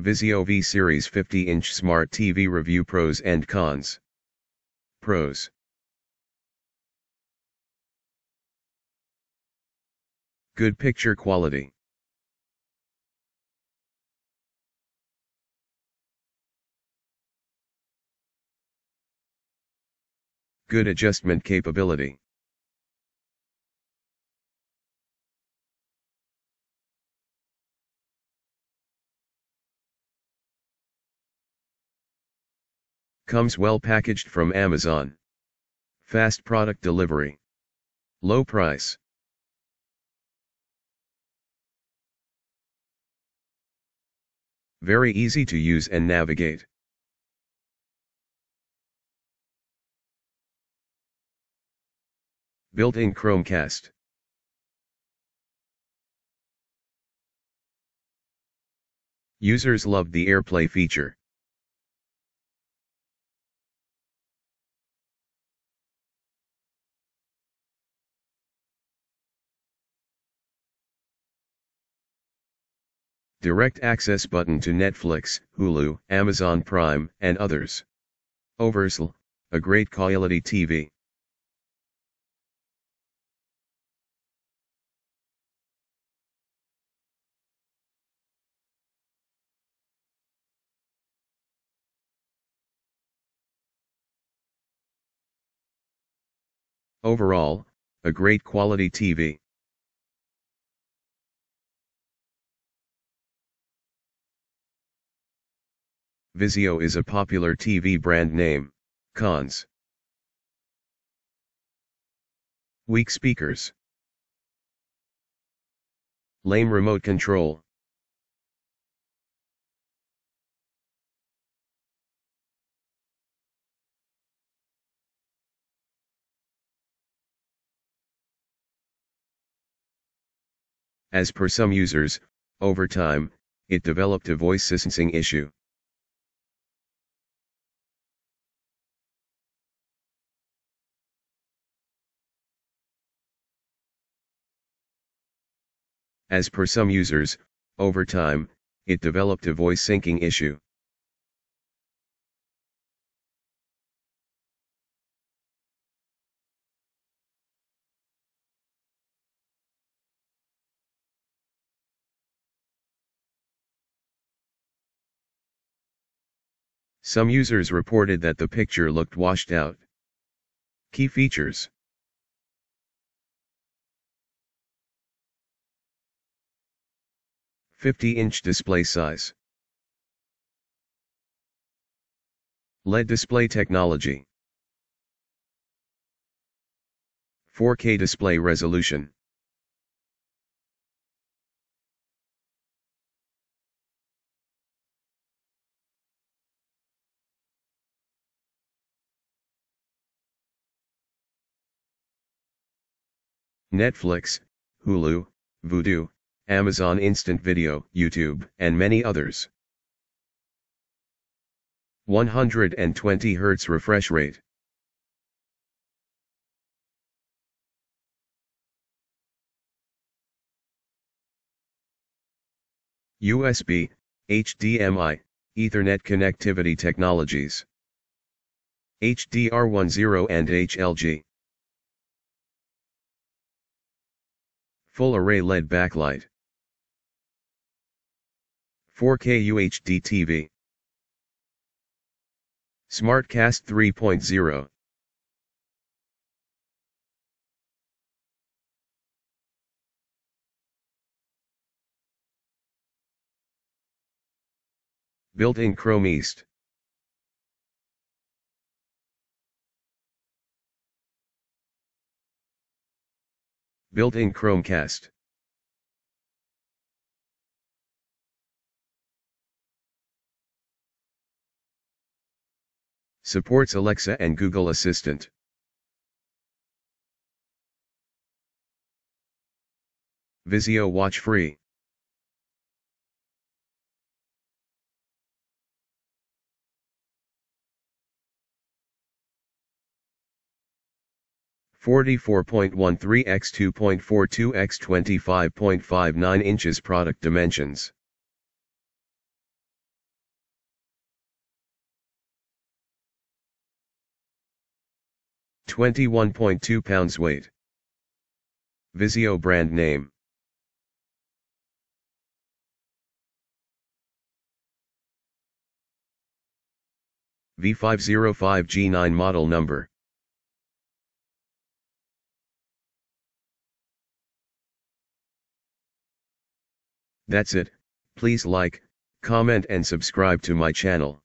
Vizio V Series 50-inch Smart TV Review Pros and Cons. Pros. Good picture quality. Good adjustment capability. Comes well packaged from Amazon. Fast product delivery. Low price. Very easy to use and navigate. Built-in Chromecast. Users loved the AirPlay feature. Direct access button to Netflix, Hulu, Amazon Prime, and others. Oversl, a great quality TV. Overall, a great quality TV. Vizio is a popular TV brand name. Cons. Weak speakers. Lame remote control. As per some users, over time, it developed a voice sensing issue. As per some users, over time, it developed a voice syncing issue. Some users reported that the picture looked washed out. Key features 50-inch display size. LED display technology. 4K display resolution. Netflix, Hulu, Vudu, Amazon Instant Video, YouTube, and many others. 120 Hz refresh rate. USB, HDMI, Ethernet connectivity technologies. HDR10 and HLG. Full array LED backlight. 4K UHD TV. SmartCast 3.0. Built-in Chromecast. Built-in Chromecast. Supports Alexa and Google Assistant. Vizio Watch Free. Forty-four point one three x two point four two x twenty-five point five nine inches product dimensions. 21.2 pounds weight. Vizio brand name. V505G9 model number. That's it, please like, comment and subscribe to my channel.